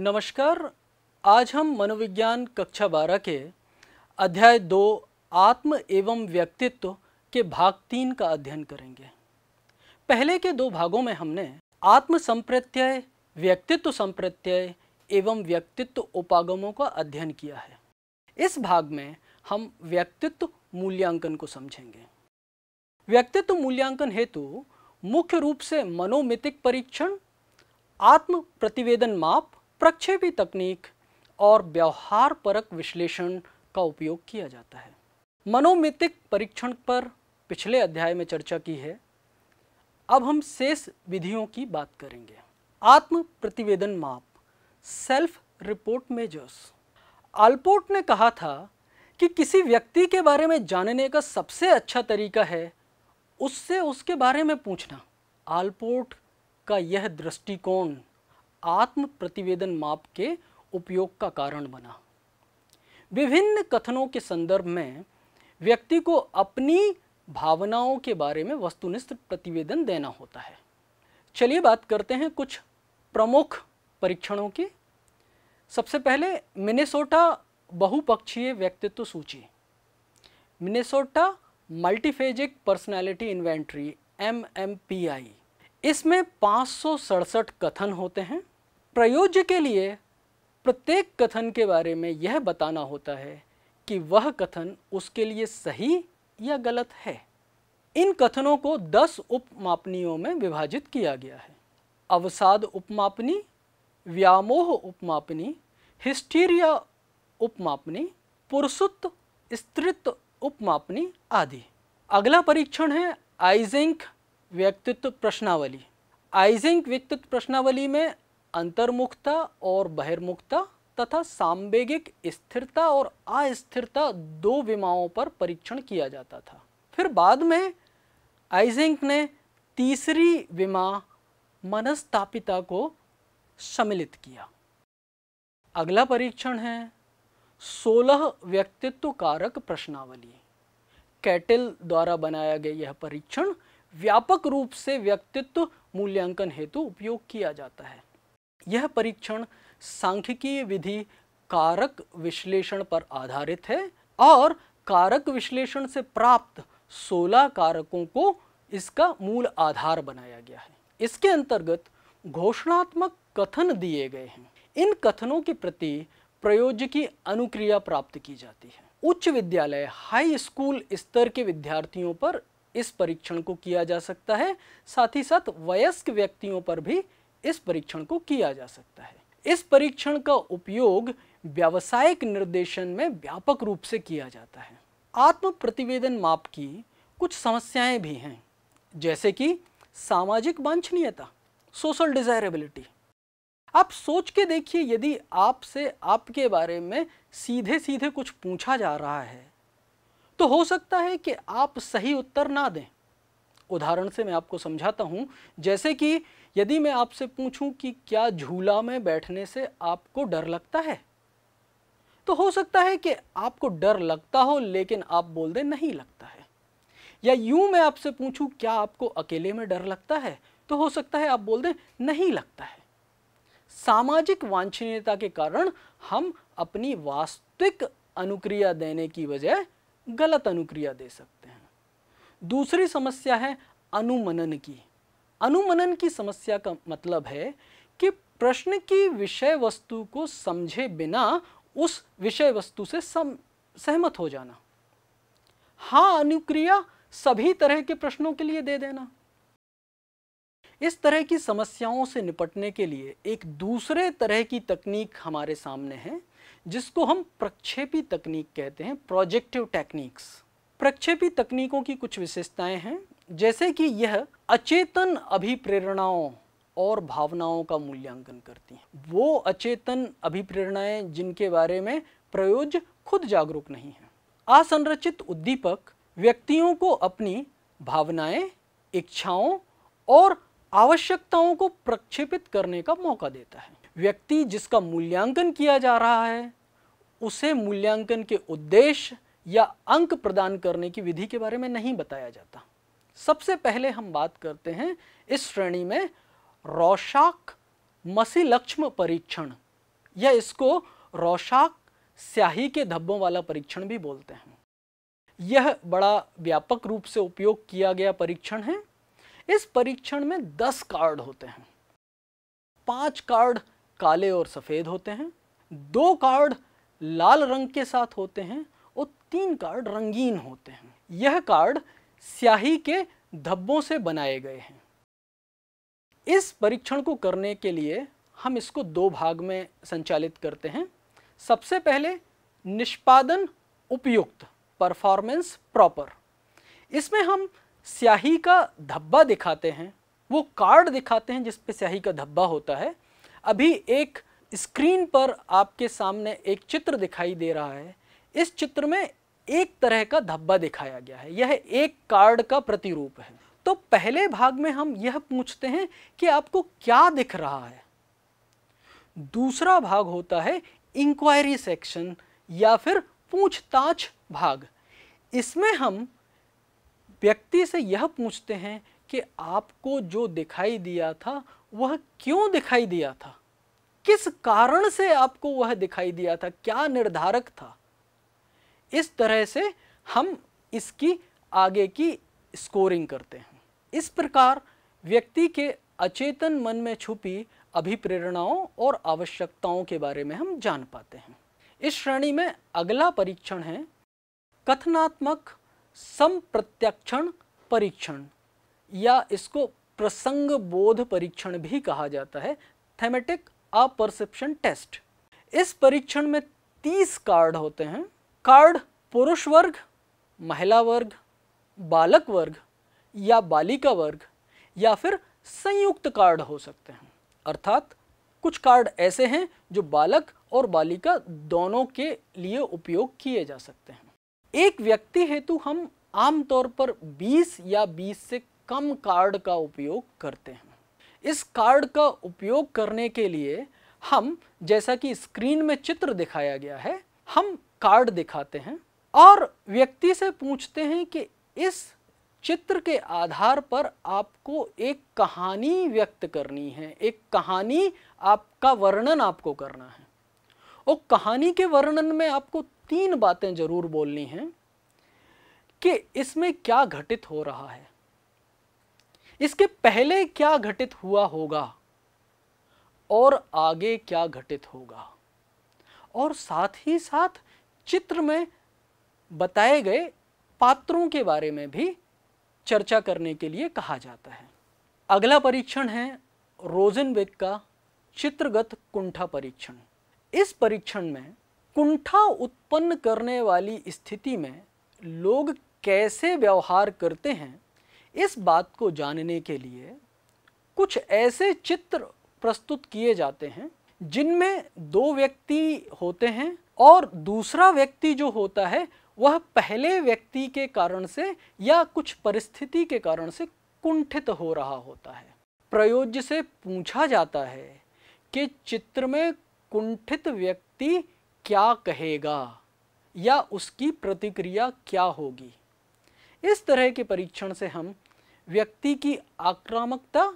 नमस्कार, आज हम मनोविज्ञान कक्षा बारह के अध्याय दो, आत्म एवं व्यक्तित्व के भाग तीन का अध्ययन करेंगे। पहले के दो भागों में हमने आत्म संप्रत्यय व्यक्तित्व संप्रत्यय एवं व्यक्तित्व उपागमों का अध्ययन किया है। इस भाग में हम व्यक्तित्व मूल्यांकन को समझेंगे। व्यक्तित्व मूल्यांकन हेतु मुख्य रूप से मनोमितिक परीक्षण, आत्म प्रतिवेदन माप प्रक्षेपी तकनीक और व्यवहार परक विश्लेषण का उपयोग किया जाता है। मनोमितिक परीक्षण पर पिछले अध्याय में चर्चा की है। अब हम शेष विधियों की बात करेंगे। आत्म प्रतिवेदन माप, सेल्फ रिपोर्ट मेजर्स। आल्पोर्ट ने कहा था कि किसी व्यक्ति के बारे में जानने का सबसे अच्छा तरीका है उससे उसके बारे में पूछना। आलपोर्ट का यह दृष्टिकोण आत्म प्रतिवेदन माप के उपयोग का कारण बना। विभिन्न कथनों के संदर्भ में व्यक्ति को अपनी भावनाओं के बारे में वस्तुनिष्ठ प्रतिवेदन देना होता है। चलिए बात करते हैं कुछ प्रमुख परीक्षणों की। सबसे पहले मिनेसोटा बहुपक्षीय व्यक्तित्व सूची। Minnesota multiphasic personality inventory MMPI इसमें पाँच कथन होते हैं। प्रयोज्य के लिए प्रत्येक कथन के बारे में यह बताना होता है कि वह कथन उसके लिए सही या गलत है। इन कथनों को 10 उपमापनियों में विभाजित किया गया है। अवसाद उपमापनी, व्यामोह उपमापनी, हिस्टीरिया उपमापनी पुरुषत्व स्त्रित्व उपमापनी आदि। अगला परीक्षण है आइजेंक व्यक्तित्व प्रश्नावली। आइजेंक व्यक्तित्व प्रश्नावली में अंतर्मुखता और बहिर्मुखता तथा सांवेगिक स्थिरता और अस्थिरता दो विमाओं पर परीक्षण किया जाता था। फिर बाद में आइजेंक ने तीसरी विमा मनस्तापिता को सम्मिलित किया। अगला परीक्षण है सोलह व्यक्तित्व कारक प्रश्नावली। कैटल द्वारा बनाया गया यह परीक्षण व्यापक रूप से व्यक्तित्व मूल्यांकन हेतु उपयोग किया जाता है। यह परीक्षण सांख्यिकीय विधि कारक विश्लेषण पर आधारित है और कारक विश्लेषण से प्राप्त 16 कारकों को इसका मूल आधार बनाया गया है। इसके अंतर्गत घोषणात्मक कथन दिए गए हैं। इन कथनों के प्रति प्रयोज्य की अनुक्रिया प्राप्त की जाती है। उच्च विद्यालय, हाई स्कूल स्तर के विद्यार्थियों पर इस परीक्षण को किया जा सकता है। साथ ही साथ वयस्क व्यक्तियों पर भी इस परीक्षण को किया जा सकता है। इस परीक्षण का उपयोग व्यावसायिक निर्देशन में व्यापक रूप से किया जाता है। आत्म प्रतिवेदन माप की कुछ समस्याएँ भी हैं, जैसे कि सामाजिक वांछनीयता सोशल डिजायरेबिलिटी आप सोच के देखिए, यदि आपसे आपके बारे में सीधे सीधे कुछ पूछा जा रहा है तो हो सकता है कि आप सही उत्तर ना दें। उदाहरण से मैं आपको समझाता हूँ। जैसे कि यदि मैं आपसे पूछूँ कि क्या झूला में बैठने से आपको डर लगता है? तो हो सकता है कि आपको डर लगता हो, लेकिन आप बोल दें नहीं लगता है। या यूँ मैं आपसे पूछूँ, क्या आपको अकेले में डर लगता है? तो हो सकता है आप बोल दें नहीं लगता है। सामाजिक वांछनीयता के कारण हम अपनी वास्तविक अनुक्रिया देने की बजाय गलत अनुक्रिया दे सकते हैं। दूसरी समस्या है अनुमनन की। अनुमनन की समस्या का मतलब है कि प्रश्न की विषय वस्तु को समझे बिना उस विषय वस्तु से सम, सहमत हो जाना। हाँ अनुक्रिया सभी तरह के प्रश्नों के लिए दे देना। इस तरह की समस्याओं से निपटने के लिए एक दूसरे तरह की तकनीक हमारे सामने है, जिसको हम प्रक्षेपी तकनीक कहते हैं, प्रोजेक्टिव टेक्निक्स। प्रक्षेपी तकनीकों की कुछ विशेषताएँ हैं, जैसे कि यह अचेतन अभिप्रेरणाओं और भावनाओं का मूल्यांकन करती हैं। वो अचेतन अभिप्रेरणाएँ जिनके बारे में प्रयोज खुद जागरूक नहीं है। असंरचित उद्दीपक व्यक्तियों को अपनी भावनाएँ, इच्छाओं और आवश्यकताओं को प्रक्षेपित करने का मौका देता है। व्यक्ति जिसका मूल्यांकन किया जा रहा है, उसे मूल्यांकन के उद्देश्य या अंक प्रदान करने की विधि के बारे में नहीं बताया जाता। सबसे पहले हम बात करते हैं इस श्रेणी में रोशाक मसीलक्ष्म परीक्षण, या इसको रोशाक स्याही के धब्बों वाला परीक्षण भी बोलते हैं। यह बड़ा व्यापक रूप से उपयोग किया गया परीक्षण है। इस परीक्षण में दस कार्ड होते हैं। पाँच कार्ड काले और सफ़ेद होते हैं। दो कार्ड लाल रंग के साथ होते हैं। और तीन कार्ड रंगीन होते हैं। यह कार्ड स्याही के धब्बों से बनाए गए हैं। इस परीक्षण को करने के लिए हम इसको दो भाग में संचालित करते हैं। सबसे पहले निष्पादन उपयुक्त परफॉर्मेंस प्रॉपर इसमें हम स्याही का धब्बा दिखाते हैं। वो कार्ड दिखाते हैं जिस पे स्याही का धब्बा होता है। अभी एक स्क्रीन पर आपके सामने एक चित्र दिखाई दे रहा है। इस चित्र में एक तरह का धब्बा दिखाया गया है। यह एक कार्ड का प्रतिरूप है। तो पहले भाग में हम यह पूछते हैं कि आपको क्या दिख रहा है। दूसरा भाग होता है इंक्वायरी सेक्शन या फिर पूछताछ भाग। इसमें हम व्यक्ति से यह पूछते हैं कि आपको जो दिखाई दिया था, वह क्यों दिखाई दिया था? किस कारण से आपको वह दिखाई दिया था? क्या निर्धारक था? इस तरह से हम इसकी आगे की स्कोरिंग करते हैं। इस प्रकार व्यक्ति के अचेतन मन में छुपी अभिप्रेरणाओं और आवश्यकताओं के बारे में हम जान पाते हैं। इस श्रेणी में अगला परीक्षण है कथनात्मक संप्रत्यक्षण परीक्षण, या इसको प्रसंग बोध परीक्षण भी कहा जाता है थेमेटिक अपरसेप्शन टेस्ट इस परीक्षण में 30 कार्ड होते हैं। कार्ड, पुरुष वर्ग, महिला वर्ग, बालक वर्ग, या बालिका वर्ग, या फिर संयुक्त कार्ड हो सकते हैं। अर्थात कुछ कार्ड ऐसे हैं जो बालक और बालिका दोनों के लिए उपयोग किए जा सकते हैं। एक व्यक्ति हेतु हम आमतौर पर 20 या 20 से कम कार्ड का उपयोग करते हैं। इस कार्ड का उपयोग करने के लिए हम, जैसा कि स्क्रीन में चित्र दिखाया गया है, हम कार्ड दिखाते हैं और व्यक्ति से पूछते हैं कि इस चित्र के आधार पर आपको एक कहानी व्यक्त करनी है, एक कहानी आपका वर्णन आपको करना है। और कहानी के वर्णन में आपको तीन बातें ज़रूर बोलनी हैं कि इसमें क्या घटित हो रहा है, इसके पहले क्या घटित हुआ होगा और आगे क्या घटित होगा, और साथ ही साथ चित्र में बताए गए पात्रों के बारे में भी चर्चा करने के लिए कहा जाता है। अगला परीक्षण है रोजनबेक का चित्रगत कुंठा परीक्षण। इस परीक्षण में कुंठा उत्पन्न करने वाली स्थिति में लोग कैसे व्यवहार करते हैं, इस बात को जानने के लिए कुछ ऐसे चित्र प्रस्तुत किए जाते हैं जिनमें दो व्यक्ति होते हैं और दूसरा व्यक्ति जो होता है, वह पहले व्यक्ति के कारण से या कुछ परिस्थिति के कारण से कुंठित हो रहा होता है। प्रयोज्य से पूछा जाता है कि चित्र में कुंठित व्यक्ति क्या कहेगा या उसकी प्रतिक्रिया क्या होगी। इस तरह के परीक्षण से हम व्यक्ति की आक्रामकता,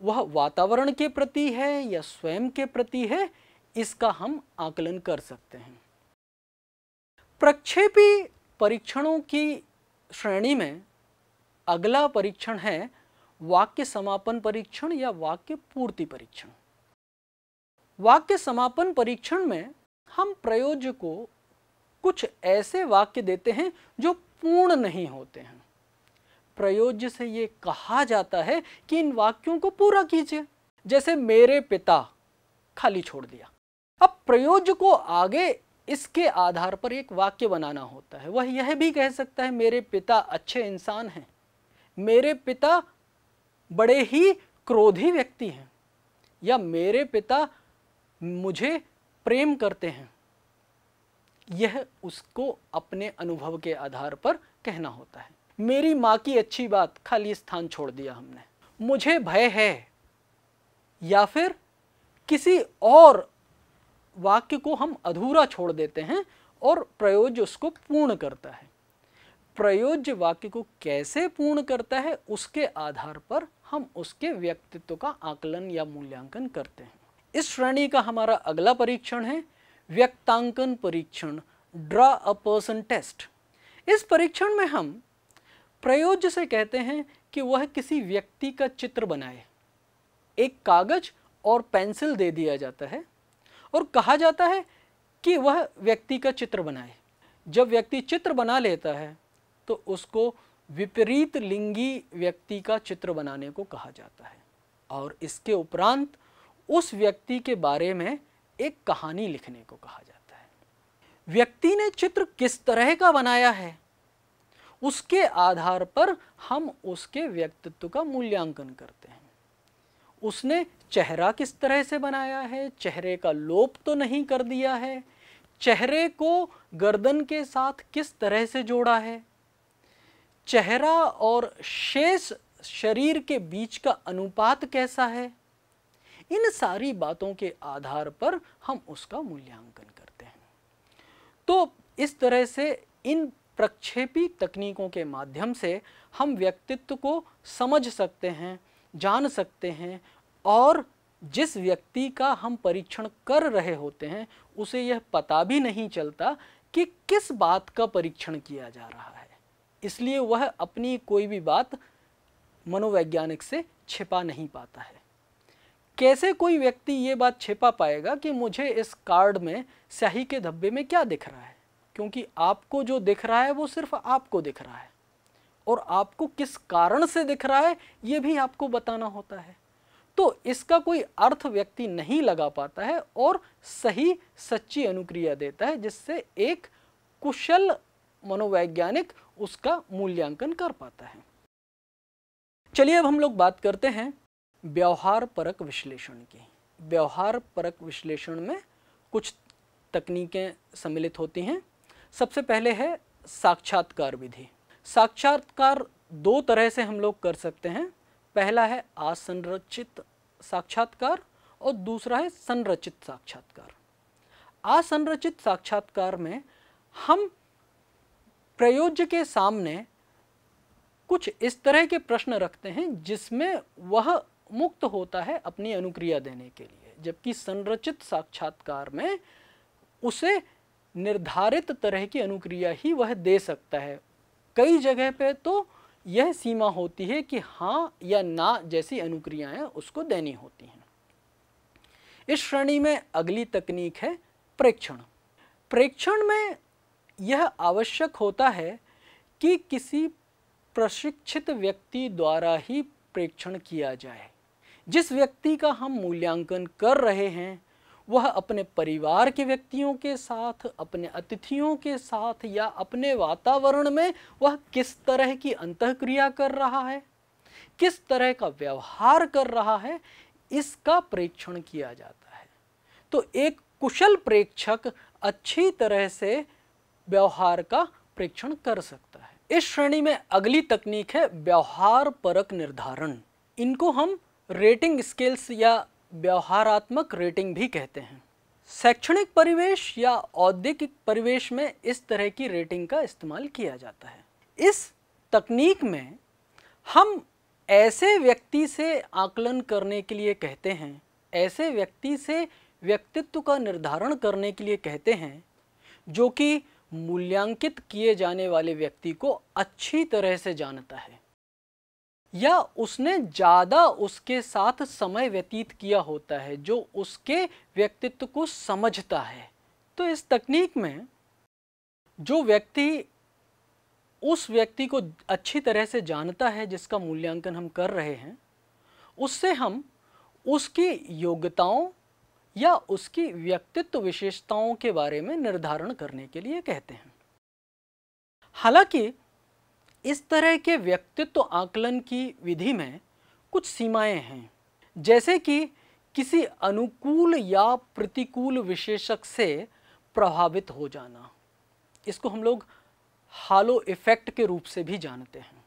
वह वातावरण के प्रति है या स्वयं के प्रति है इसका हम आकलन कर सकते हैं। प्रक्षेपी परीक्षणों की श्रेणी में अगला परीक्षण है वाक्य समापन परीक्षण या वाक्य पूर्ति परीक्षण। वाक्य समापन परीक्षण में हम प्रयोज्य को कुछ ऐसे वाक्य देते हैं जो पूर्ण नहीं होते हैं। प्रयोज्य से ये कहा जाता है कि इन वाक्यों को पूरा कीजिए। जैसे मेरे पिता खाली छोड़ दिया। अब प्रयोज्य को आगे इसके आधार पर एक वाक्य बनाना होता है। वह यह भी कह सकता है, मेरे पिता अच्छे इंसान हैं। मेरे पिता बड़े ही क्रोधी व्यक्ति हैं। या मेरे पिता मुझे प्रेम करते हैं। यह उसको अपने अनुभव के आधार पर कहना होता है। मेरी माँ की अच्छी बात, खाली स्थान छोड़ दिया हमने। मुझे भय है। या फिर किसी और वाक्य को हम अधूरा छोड़ देते हैं और प्रयोज्य उसको पूर्ण करता है। प्रयोज्य वाक्य को कैसे पूर्ण करता है, उसके आधार पर हम उसके व्यक्तित्व का आकलन या मूल्यांकन करते हैं। इस श्रेणी का हमारा अगला परीक्षण है, व्यक्तांकन परीक्षण ड्रा अ पर्सन टेस्ट इस परीक्षण में हम प्रयोज्य से कहते हैं कि वह किसी व्यक्ति का चित्र बनाए। एक कागज़ और पेंसिल दे दिया जाता है। और कहा जाता है कि वह व्यक्ति का चित्र बनाए। जब व्यक्ति चित्र बना लेता है तो उसको विपरीत लिंगी व्यक्ति का चित्र बनाने को कहा जाता है। और इसके उपरांत उस व्यक्ति के बारे में एक कहानी लिखने को कहा जाता है। व्यक्ति ने चित्र किस तरह का बनाया है? उसके आधार पर हम उसके व्यक्तित्व का मूल्यांकन करते हैं। उसने चेहरा किस तरह से बनाया है? चेहरे का लोप तो नहीं कर दिया है। चेहरे को गर्दन के साथ किस तरह से जोड़ा है? चेहरा और शेष शरीर के बीच का अनुपात कैसा है? इन सारी बातों के आधार पर हम उसका मूल्यांकन करते हैं। तो इस तरह से इन प्रक्षेपी तकनीकों के माध्यम से हम व्यक्तित्व को समझ सकते हैं, जान सकते हैं और जिस व्यक्ति का हम परीक्षण कर रहे होते हैं, उसे यह पता भी नहीं चलता कि किस बात का परीक्षण किया जा रहा है। इसलिए वह अपनी कोई भी बात मनोवैज्ञानिक से छिपा नहीं पाता है। कैसे कोई व्यक्ति ये बात छिपा पाएगा कि मुझे इस कार्ड में स्याही के धब्बे में क्या दिख रहा है? क्योंकि आपको जो दिख रहा है, वो सिर्फ़ आपको दिख रहा है। और आपको किस कारण से दिख रहा है, ये भी आपको बताना होता है। तो इसका कोई अर्थ व्यक्ति नहीं लगा पाता है और सही सच्ची अनुक्रिया देता है, जिससे एक कुशल मनोवैज्ञानिक उसका मूल्यांकन कर पाता है। चलिए अब हम लोग बात करते हैं व्यवहार परक विश्लेषण की। व्यवहार परक विश्लेषण में कुछ तकनीकें सम्मिलित होती हैं। सबसे पहले है साक्षात्कार विधि। साक्षात्कार दो तरह से हम लोग कर सकते हैं। पहला है असंरचित साक्षात्कार और दूसरा है संरचित साक्षात्कार। असंरचित साक्षात्कार में हम प्रयोज्य के सामने कुछ इस तरह के प्रश्न रखते हैं जिसमें वह मुक्त होता है अपनी अनुक्रिया देने के लिए, जबकि संरचित साक्षात्कार में उसे निर्धारित तरह की अनुक्रिया ही वह दे सकता है। कई जगह पे तो यह सीमा होती है कि हाँ या ना जैसी अनुक्रियाएँ उसको देनी होती हैं। इस श्रेणी में अगली तकनीक है प्रेक्षण। प्रेक्षण में यह आवश्यक होता है कि किसी प्रशिक्षित व्यक्ति द्वारा ही प्रेक्षण किया जाए। जिस व्यक्ति का हम मूल्यांकन कर रहे हैं वह अपने परिवार के व्यक्तियों के साथ, अपने अतिथियों के साथ या अपने वातावरण में वह किस तरह की अंतक्रिया कर रहा है, किस तरह का व्यवहार कर रहा है, इसका प्रेक्षण किया जाता है। तो एक कुशल प्रेक्षक अच्छी तरह से व्यवहार का प्रेक्षण कर सकता है। इस श्रेणी में अगली तकनीक है व्यवहार परक निर्धारण। इनको हम रेटिंग स्केल्स या व्यवहारात्मक रेटिंग भी कहते हैं। शैक्षणिक परिवेश या औद्योगिक परिवेश में इस तरह की रेटिंग का इस्तेमाल किया जाता है। इस तकनीक में हम ऐसे व्यक्ति से आकलन करने के लिए कहते हैं, ऐसे व्यक्ति से व्यक्तित्व का निर्धारण करने के लिए कहते हैं, जो कि मूल्यांकित किए जाने वाले व्यक्ति को अच्छी तरह से जानता है। या उसने ज़्यादा उसके साथ समय व्यतीत किया होता है, जो उसके व्यक्तित्व को समझता है। तो इस तकनीक में जो व्यक्ति उस व्यक्ति को अच्छी तरह से जानता है, जिसका मूल्यांकन हम कर रहे हैं, उससे हम उसकी योग्यताओं या उसकी व्यक्तित्व विशेषताओं के बारे में निर्धारण करने के लिए कहते हैं। हालाँकि इस तरह के व्यक्तित्व आकलन की विधि में कुछ सीमाएँ हैं। जैसे कि किसी अनुकूल या प्रतिकूल विशेषक से प्रभावित हो जाना। इसको हम लोग हालो इफ़ेक्ट के रूप से भी जानते हैं।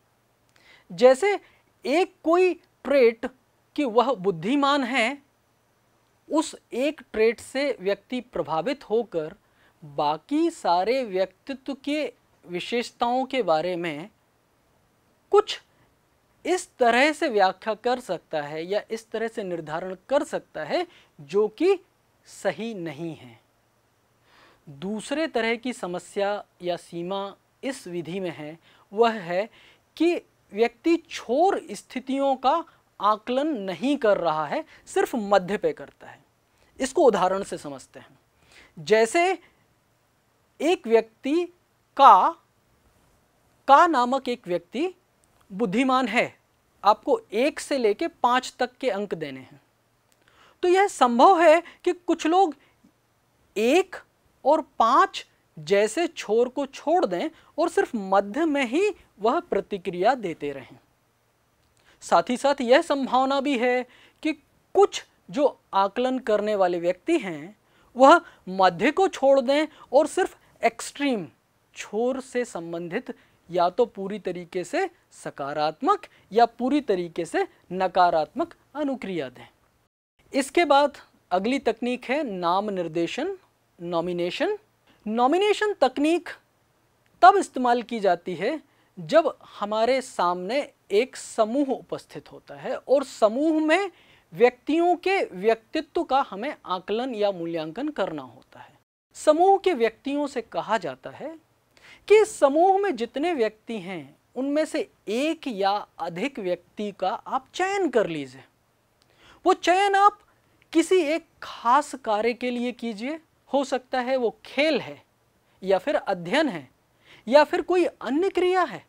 जैसे एक कोई ट्रेट कि वह बुद्धिमान है, उस एक ट्रेट से व्यक्ति प्रभावित होकर बाकी सारे व्यक्तित्व के विशेषताओं के बारे में कुछ इस तरह से व्याख्या कर सकता है या इस तरह से निर्धारण कर सकता है जो कि सही नहीं है। दूसरे तरह की समस्या या सीमा इस विधि में है, वह है कि व्यक्ति छोर स्थितियों का आकलन नहीं कर रहा है, सिर्फ़ मध्य पे करता है। इसको उदाहरण से समझते हैं। जैसे एक व्यक्ति का का नामक एक व्यक्ति बुद्धिमान है, आपको एक से लेके पाँच तक के अंक देने हैं। तो यह संभव है कि कुछ लोग एक और पाँच जैसे छोर को छोड़ दें और सिर्फ़ मध्य में ही वह प्रतिक्रिया देते रहें। साथ ही साथ यह संभावना भी है कि कुछ जो आकलन करने वाले व्यक्ति हैं, वह मध्य को छोड़ दें और सिर्फ़ एक्सट्रीम छोर से संबंधित या तो पूरी तरीके से सकारात्मक या पूरी तरीके से नकारात्मक अनुक्रिया दें। इसके बाद अगली तकनीक है नाम निर्देशन नॉमिनेशन नॉमिनेशन तकनीक तब इस्तेमाल की जाती है जब हमारे सामने एक समूह उपस्थित होता है और समूह में व्यक्तियों के व्यक्तित्व का हमें आकलन या मूल्यांकन करना होता है। समूह के व्यक्तियों से कहा जाता है कि समूह में जितने व्यक्ति हैं, उनमें से एक या अधिक व्यक्ति का आप चयन कर लीजिए। वो चयन आप किसी एक खास कार्य के लिए कीजिए। हो सकता है वो खेल है, या फिर अध्ययन है, या फिर कोई अन्य क्रिया है।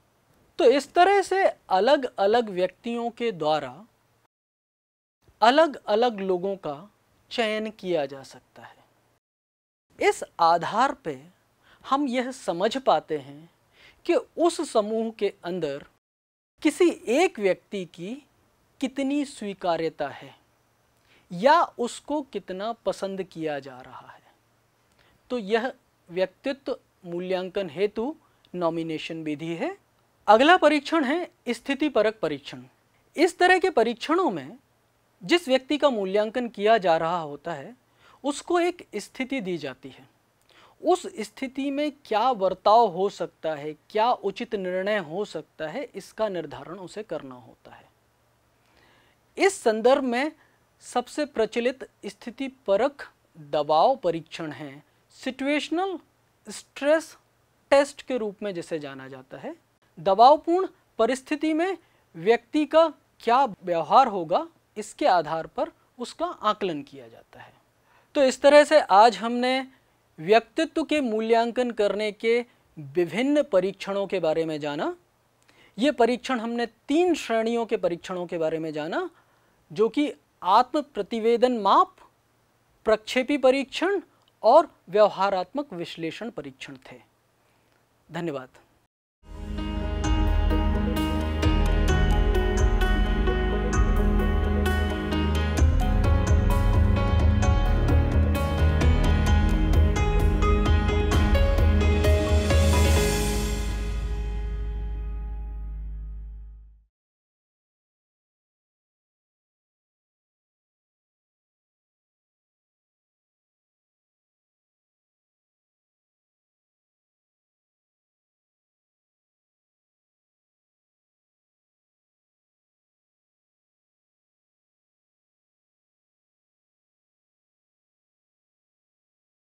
तो इस तरह से अलग अलग व्यक्तियों के द्वारा अलग अलग लोगों का चयन किया जा सकता है। इस आधार पे हम यह समझ पाते हैं कि उस समूह के अंदर किसी एक व्यक्ति की कितनी स्वीकार्यता है या उसको कितना पसंद किया जा रहा है। तो यह व्यक्तित्व मूल्यांकन हेतु नॉमिनेशन विधि है। अगला परीक्षण है स्थिति परक परीक्षण। इस तरह के परीक्षणों में जिस व्यक्ति का मूल्यांकन किया जा रहा होता है, उसको एक स्थिति दी जाती है। उस स्थिति में क्या बर्ताव हो सकता है, क्या उचित निर्णय हो सकता है, इसका निर्धारण उसे करना होता है। इस संदर्भ में सबसे प्रचलित स्थिति परक दबाव परीक्षण है। सिचुएशनल स्ट्रेस टेस्ट के रूप में जिसे जाना जाता है। दबावपूर्ण परिस्थिति में व्यक्ति का क्या व्यवहार होगा, इसके आधार पर उसका आकलन किया जाता है। तो इस तरह से आज हमने व्यक्तित्व के मूल्यांकन करने के विभिन्न परीक्षणों के बारे में जाना। ये परीक्षण हमने तीन श्रेणियों के परीक्षणों के बारे में जाना, जो कि आत्म प्रतिवेदन माप, प्रक्षेपी परीक्षण और व्यवहारात्मक विश्लेषण परीक्षण थे। धन्यवाद।